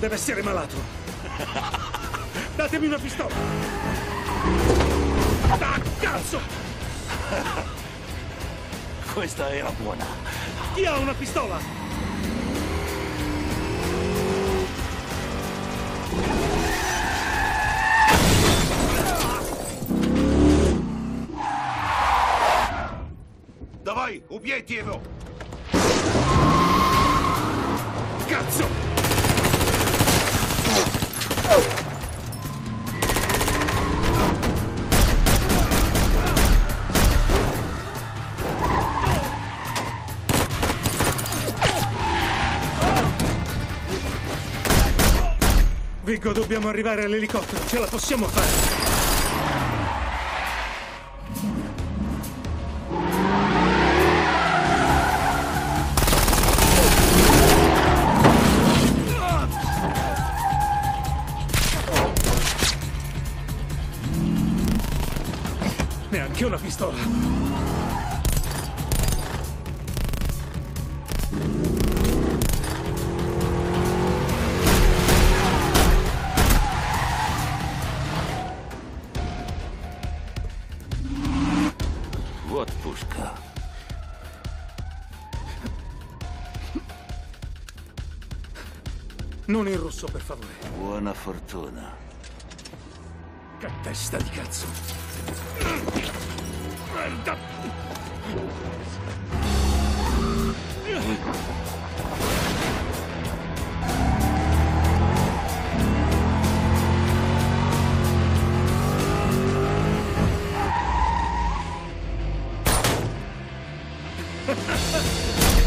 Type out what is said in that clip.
deve essere malato. Datemi una pistola. Ah, cazzo! Questa era buona. Chi ha una pistola? Давай, убейте его! Viggo, dobbiamo arrivare all'elicottero. Ce la possiamo fare. Neanche una pistola. Вот пушка. Non in russo, per favore. Buona fortuna. Che testa di cazzo. Merda! Yeah.